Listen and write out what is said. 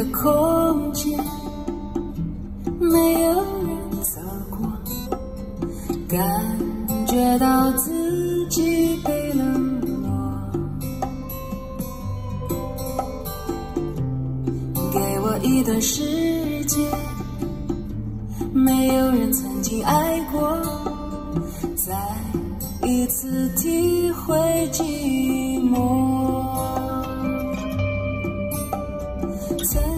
的空间，没有人走过，感觉到自己被冷落。给我一段时间，没有人曾经爱过，再一次体会寂寞。曾。